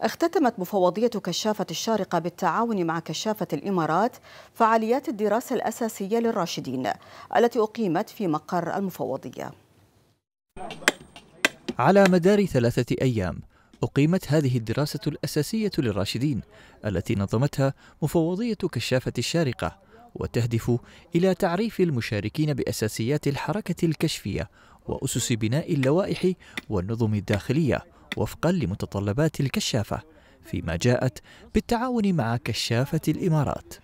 اختتمت مفوضية كشافة الشارقة بالتعاون مع كشافة الإمارات فعاليات الدراسة الأساسية للراشدين التي أقيمت في مقر المفوضية. على مدار ثلاثة أيام أقيمت هذه الدراسة الأساسية للراشدين التي نظمتها مفوضية كشافة الشارقة وتهدف إلى تعريف المشاركين بأساسيات الحركة الكشفية وأسس بناء اللوائح والنظم الداخلية وفقا لمتطلبات الكشافة فيما جاءت بالتعاون مع كشافة الإمارات.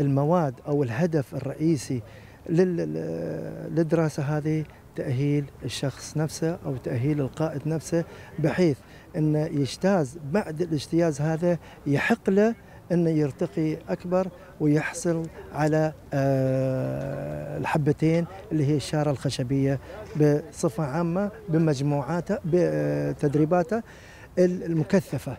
المواد أو الهدف الرئيسي للدراسة هذه تأهيل الشخص نفسه أو تأهيل القائد نفسه بحيث أنه يجتاز بعد الاجتياز هذا يحق له أنه يرتقي أكبر ويحصل على آه، الحبتين اللي هي الشارة الخشبية بصفة عامة بمجموعاتها بتدريباتها المكثفة.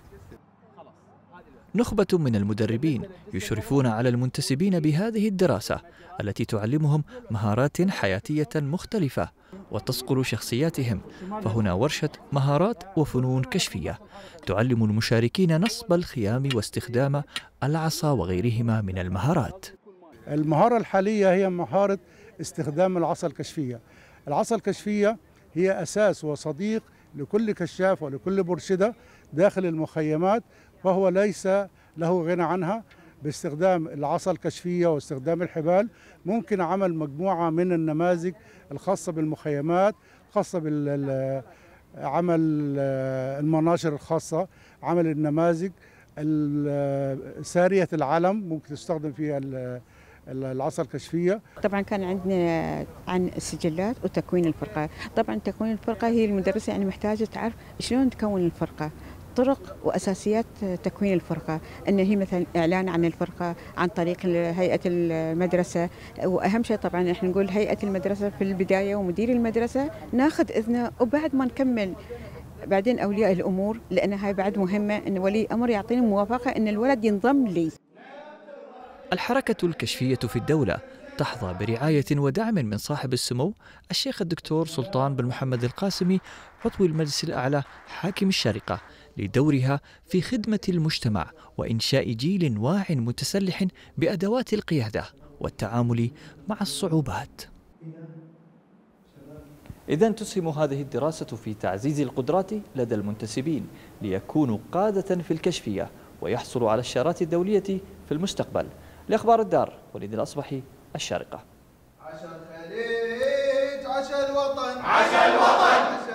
نخبة من المدربين يشرفون على المنتسبين بهذه الدراسة التي تعلمهم مهارات حياتية مختلفة وتصقل شخصياتهم. فهنا ورشة مهارات وفنون كشفية تعلم المشاركين نصب الخيام واستخدام العصا وغيرهما من المهارات. المهارة الحالية هي مهارة استخدام العصا الكشفية. العصا الكشفية هي أساس وصديق لكل كشاف ولكل مرشدة داخل المخيمات فهو ليس له غنى عنها. باستخدام العصا الكشفية واستخدام الحبال ممكن عمل مجموعة من النماذج الخاصة بالمخيمات خاصة عمل المناشر الخاصة عمل النماذج سارية العلم ممكن تستخدم فيها العصا الكشفية. طبعا كان عندنا عن السجلات وتكوين الفرقة. طبعا تكوين الفرقة هي المدرسة يعني محتاجة تعرف شلون تكون الفرقة. طرق وأساسيات تكوين الفرقة. إن هي مثلا إعلان عن الفرقة عن طريق هيئة المدرسة. وأهم شيء طبعا إحنا نقول هيئة المدرسة في البداية ومدير المدرسة ناخذ إذنه وبعد ما نكمل بعدين أولياء الأمور لأن هاي بعد مهمة إن ولي أمر يعطيني موافقة إن الولد ينضم لي. الحركة الكشفية في الدولة تحظى برعاية ودعم من صاحب السمو الشيخ الدكتور سلطان بن محمد القاسمي عضو المجلس الأعلى حاكم الشارقة لدورها في خدمة المجتمع وإنشاء جيل واع متسلح بأدوات القيادة والتعامل مع الصعوبات. إذا تسهم هذه الدراسة في تعزيز القدرات لدى المنتسبين ليكونوا قادة في الكشفية ويحصلوا على الشارات الدولية في المستقبل. لأخبار الدار وليد الأصبحي الشارقة. عاش الخليج عاش الوطن عاش الوطن